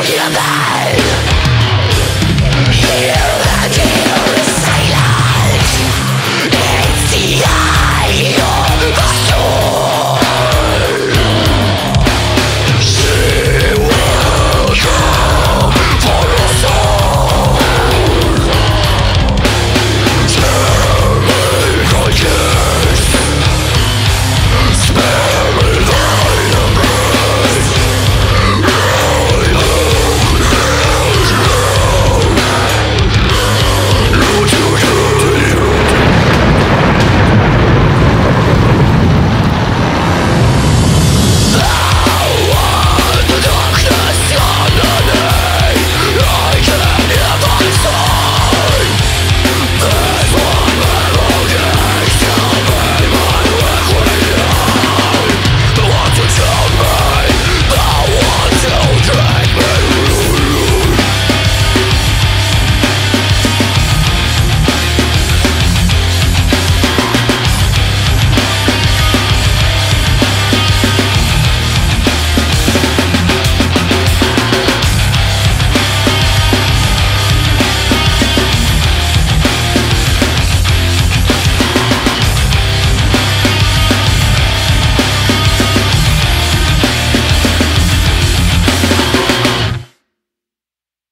Here the kill silent It's the